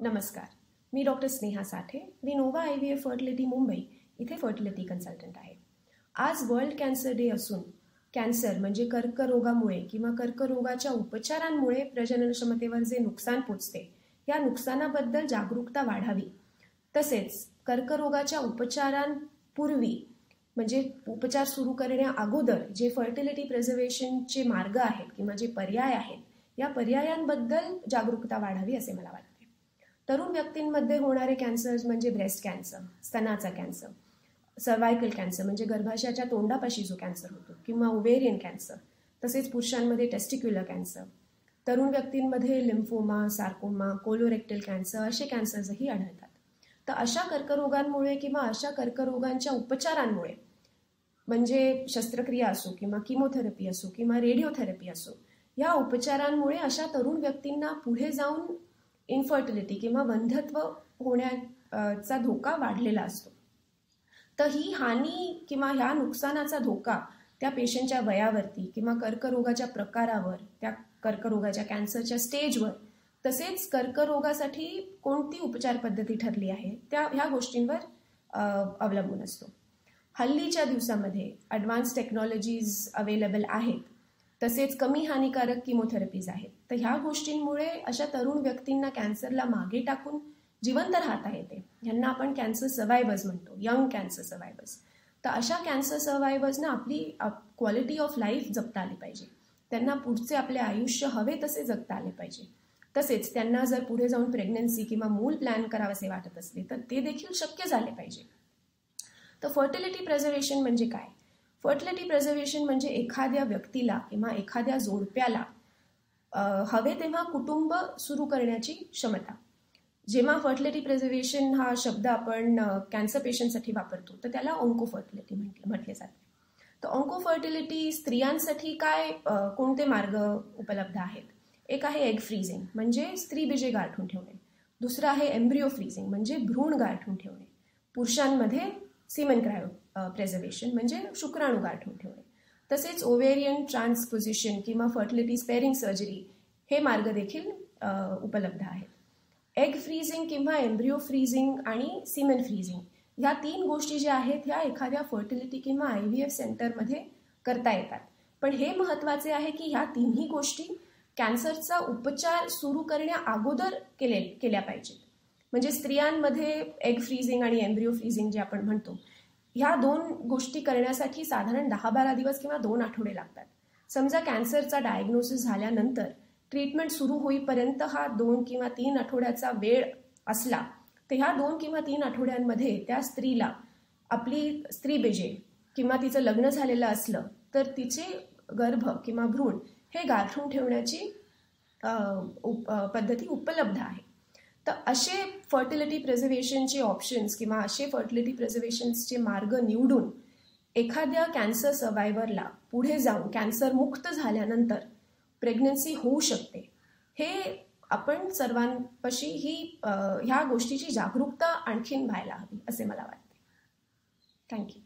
नमस्कार. मी doctor Sneha Sathe. Vinoba I V F fertility Mumbai इथे फर्टिलिटी कन्सल्टंट आहे. आज वर्ल्ड कॅन्सर डे असून कॅन्सर म्हणजे कर्करोगामुळे किंवा कर्करोगाच्या उपचारांमुळे प्रजनन क्षमतेवर जे नुकसान पोचते या नुकसानाबद्दल जागरूकता वाढावी. तसेच कर्करोगाच्या उपचारांपूर्वी म्हणजे उपचार सुरू करण्या अगोदर जे फर्टिलिटी प्रिझर्वेशनचे मार्ग आहेत किंवा जे पर्याय आहेत या पर्यायांबद्दल जागरूकता वाढावी असे मला वाटते. तरुण व्यक्तींमध्ये होणारे कॅन्सर्स म्हणजे ब्रेस्ट कॅन्सर स्तनाचा कॅन्सर सर्वायकल कॅन्सर म्हणजे गर्भाशयाच्या तोंडापाशी जो कॅन्सर होतो किंवा ओवेरियन कॅन्सर तसेच पुरुषांमध्ये टेस्टिक्युलर कॅन्सर. तरुण व्यक्तींमध्ये लिम्फोमा सार्कोमा कोलोरेक्टल कॅन्सर असे कॅन्सर्सही आढळतात. तर अशा कर्करोगांमुळे किंवा अशा कर्करोगांच्या उपचारांमुळे म्हणजे शस्त्रक्रिया असो किंवा किमोथेरपी असो किंवा रेडिओथेरपी असो या उपचारांमुळे अशा तरुण व्यक्तींना पुढे जाऊन इन्फर्टिलिटी किंवा वंध्यत्व होण्याचा धोका वाढलेला असतो. तर ही हानी किंवा ह्या नुकसानाचा धोका त्या पेशंटच्या वयावरती किंवा कर्करोगाच्या प्रकारावर त्या कर्करोगाच्या कॅन्सरच्या स्टेजवर तसेच कर्करोगासाठी कोणती उपचार पद्धती ठरली आहे त्या ह्या गोष्टींवर अवलंबून असतो. हल्लीच्या दिवसामध्ये ॲडव्हान्स टेक्नॉलॉजीज अवेलेबल आहेत. तसेच कमी हानिकारक किमोथेरपीज आहेत. तर ह्या गोष्टींमुळे अशा तरुण व्यक्तींना कॅन्सरला मागे टाकून जिवंत राहता येते. ह्यांना आपण कॅन्सर सर्वायवर्स म्हणतो यंग कॅन्सर सर्वायवर्स तर अशा कॅन्सर सर्वायवर्सना आपली क्वालिटी ऑफ लाईफ जगता आली पाहिजे. त्यांना पुढचे आपले आयुष्य हवे तसे जगता आले पाहिजे. तसेच त्यांना जर पुढे जाऊन प्रेग्नन्सी किंवा मूल प्लॅन करावंसे वाटत असले तर ते देखील शक्य झाले पाहिजे. तर फर्टिलिटी प्रेझर्वेशन म्हणजे काय? फर्टिलिटी प्रिझर्वेशन म्हणजे एखाद्या व्यक्तीला किंवा एखाद्या जोडप्याला हवे तेव्हा कुटुंब सुरू करण्याची क्षमता. जेव्हा फर्टिलिटी प्रिझर्वेशन हा शब्द आपण कॅन्सर पेशंटसाठी वापरतो तर त्याला ओंको फर्टिलिटी म्हटलं म्हटले जाते. तर ऑन्को फर्टिलिटी स्त्रियांसाठी काय कोणते मार्ग उपलब्ध आहेत? एक आहे एग फ्रीजिंग म्हणजे स्त्री बीजे गाठून ठेवणे. दुसरं आहे एम्ब्रिओ फ्रीजिंग म्हणजे भ्रूण गाठून ठेवणे. पुरुषांमध्ये सिमन क्रायो प्रेझर्वेशन म्हणजे शुक्राणू गाठून ठेवणे. तसेच ओवेरियन ट्रान्सपोजिशन किंवा फर्टिलिटी स्पेरिंग सर्जरी हे मार्ग देखील उपलब्ध आहेत. एग फ्रीजिंग किंवा एम्ब्रिओ फ्रीजिंग आणि सिमेन फ्रीजिंग ह्या तीन गोष्टी ज्या आहेत ह्या एखाद्या फर्टिलिटी किंवा आय व्ही एफ सेंटरमध्ये करता येतात. पण हे महत्त्वाचे आहे की ह्या तिन्ही गोष्टी कॅन्सरचा उपचार सुरू करण्या अगोदर केले केल्या पाहिजेत. म्हणजे स्त्रियांमध्ये एग फ्रीजिंग आणि एम्ब्रिओ फ्रीजिंग जे आपण म्हणतो ह्या दोन गोष्टी करण्यासाठी साधारण दहा बारा दिवस किंवा दोन आठवडे लागतात. समजा कॅन्सरचा डायग्नोसिस झाल्यानंतर ट्रीटमेंट सुरू होईपर्यंत हा दोन किंवा तीन आठवड्याचा वेळ असला तर ह्या दोन किंवा तीन आठवड्यांमध्ये त्या स्त्रीला आपली स्त्री बेजे किंवा तिचं लग्न झालेलं असलं तर तिचे गर्भ किंवा भ्रूण हे गाठून ठेवण्याची पद्धती उपलब्ध आहे. तर असे फर्टिलिटी प्रिझर्वेशनचे ऑप्शन्स किंवा असे फर्टिलिटी प्रिझर्वेशन्सचे मार्ग निवडून एखाद्या कॅन्सर सर्वायवरला पुढे जाऊन कॅन्सर मुक्त झाल्यानंतर प्रेग्नन्सी होऊ शकते. हे आपण सर्वांपाशी ही ह्या गोष्टीची जागरूकता आणखीन व्हायला हवी असे मला वाटते. थँक्यू